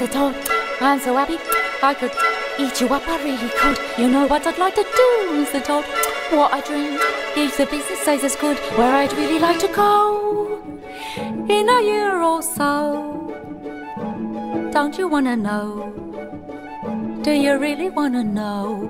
Mr. Todd. I'm so happy I could eat you up, I really could. You know what I'd like to do, Mr. Todd? What I dream if the business stays as good, where I'd really like to go in a year or so. Don't you wanna know? Do you really wanna know?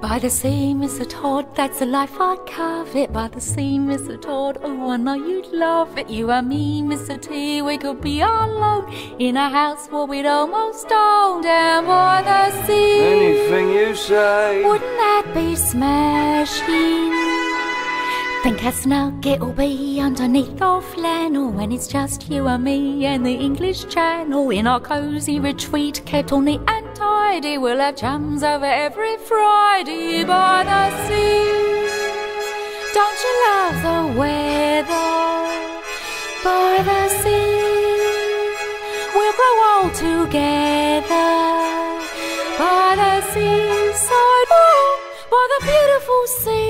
By the sea, Mr. Todd, that's the life I'd carve it. By the sea, Mr. Todd, oh, I know you'd love it. You and me, Mr. T, we could be alone in a house where we'd almost own down by the sea. Anything you say. Wouldn't that be smashing? Think a snug it'll be underneath our flannel when it's just you and me and the English Channel in our cosy retreat, kept neat and tidy. We'll have chums over every Friday by the sea. Don't you love the weather by the sea? We'll grow old together by the seaside, oh, by the beautiful sea.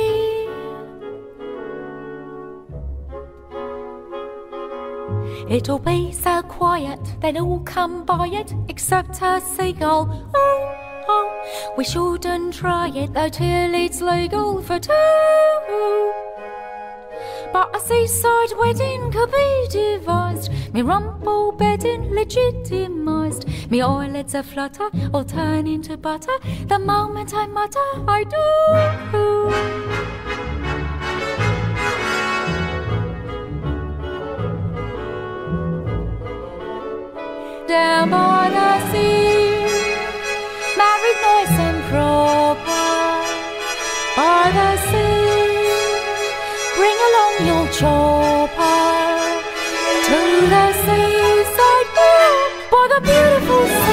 It'll be so quiet, they'll all come by it, except a seagull. Oh, oh, we shouldn't try it though till it's legal for two. But a seaside wedding could be devised, me rumple bedding legitimised, me eyelids a flutter or turn into butter the moment I mutter I do. down by the sea Married nice and proper by the sea. Bring along your chopper to the seaside By the beautiful sea